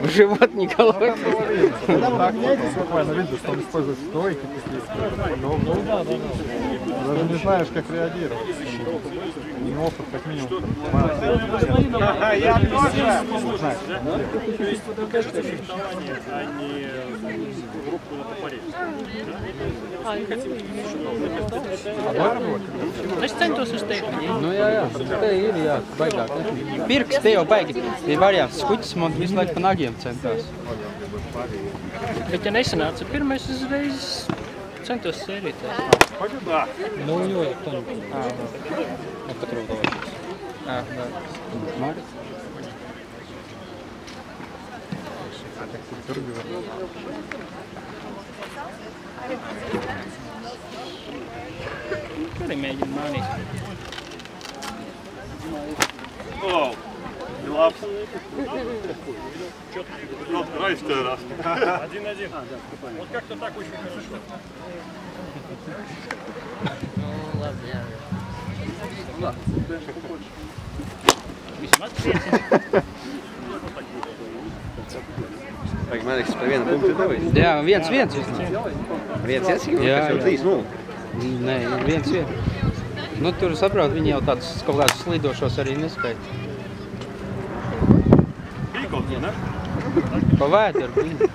В живот Николай. Так, Даже не знаешь, как реагировать. Не опыт, как минимум. Я тоже. А не группу. Es centos uz tevi. Nu jā, jā, te ir, jā, baigāk. ne? Pirks te jau baigi. Ir variants. Skuķis man visu laiku pa nagiem centās. Bet ja nesanāca pirmais uzreiz centos sērītē. Ну, у него я кто-нибудь. От которого давай. Jā, Gotta make money. Oh, you love. Ну, давай второй раз. Один-один. Вот как-то так очень хорошо. Ну, ладно, я... Ну, ладно, Man liekas, par vienu punktu devis. Jā, viens, viens. Viens, viens, nu, jā, jau trīs, nu. Nē, viens, viens. Nu, tur saprot, viņi jau tādus kaut kādus slidošos arī neskaita. Bija kaut kā, ne? Pa vēderu bija.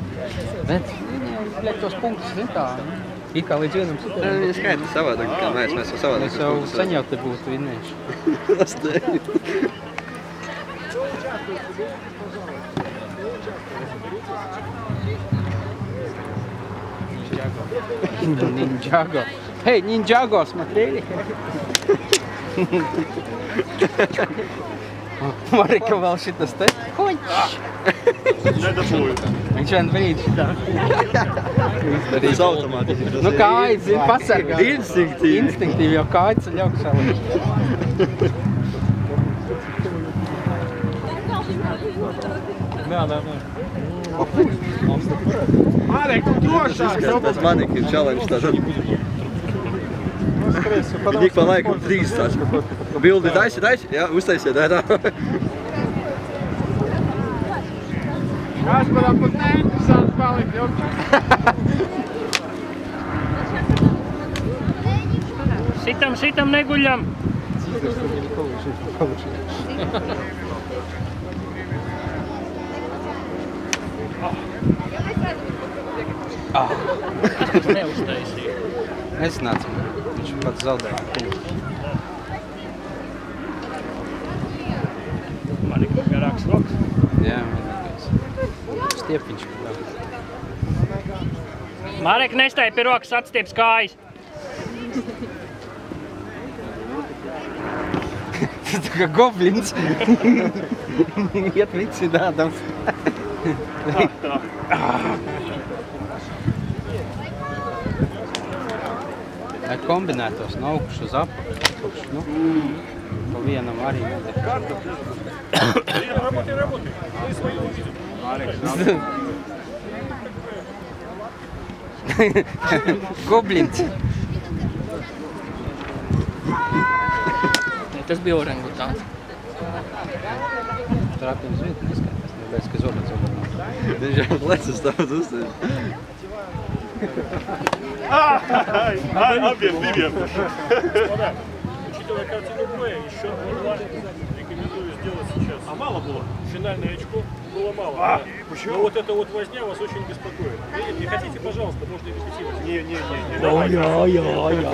Bet viņi jau, bļaļ, tos punktus, zin tā. Nu. Ir kā līdz vienam citam. Nē, viņi skaita savādāk, kā mēs, mēs jau savādāk. Mēs jau saņau te būtu vinnējuši. Tas te. Ninjago. Hei, Ninjago, смотрели? Marika vēl šitas te. Hoņš! Это будет. Viņš vien brīdī šitā. Tas automātiski. Nu kājas, zin, pasargā. Instinktīvi. Instinktīvi jau kājas ceļ augšā. Да, да, да. Tas manika ir challenge tāds. Скорее всего, потому Ik pa laikam trīs tāds. Bildi taisi, taisi. Jā, uztaisiet, tā, tā. Господа, pat neinteresanti palika, jopčik. Sitam, sitam, Neguļam. Tas neuztaisīja. Nesanāca. Viņš pats zaudēja. Man ir garāks rokas. Jā, vienīgais. Stiepiņš. Marek, nestāj pie rokas, atstieps kājas. Tas tā kā goblins. Iet vicinādams. Lai kombinētos no augšas uz apakšu. Nu, pa vienam arī. Работай, работай. Мы свое увидим. Goblins. Tas bija orangutāns. Trāpījums vieta neskatās. блядь, сказал пацану. Ты же платье стал зустріч. А, а, привет, привет. Учитывая картину боя, еще онлайн рекомендую сделать сейчас. А мало было? Финальное очко было мало. А, почему? Но вот эта вот возня вас очень беспокоит. Нет, не хотите, пожалуйста, можно и беспокоить. Не, не, не, не. Ой-ой-ой.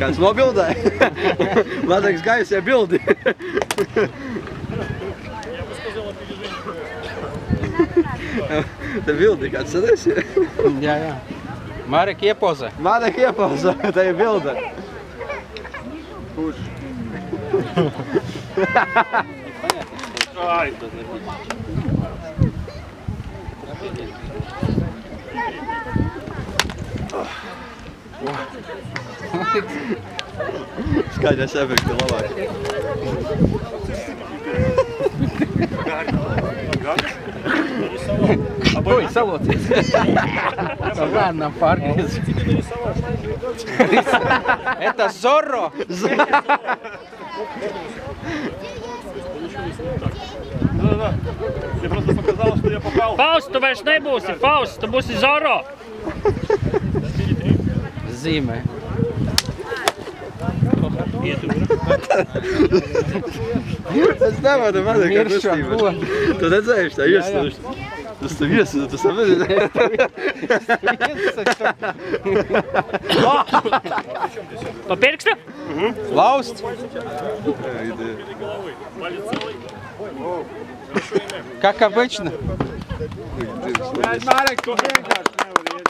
Kāds nobildēja? Latvijas gaisa bildi. Tā bildi, kāds sadies? Jā, я. Marek iepoza. Marek iepoza, Это ir bilda. Kurš? Skaidrs, efekti labāk. Ой, салоти. Ладно, парни. Это Зорро? Зорро. pārgriez. Это Zorro. Да-да-да. Мне просто показалось, что я попал. Fausts, tu vairs nebūsi Fausts, tu būsi Zoro. Zīmē. Es nevaru, man ir kā Miršā kustības. goda. Tu redzēji, tā iestājuši. Tas tev iestājuši, tas tev redzēji. Pa pirkstu? Laust. Как обычно. Marek, tu vienkārši nevar iet.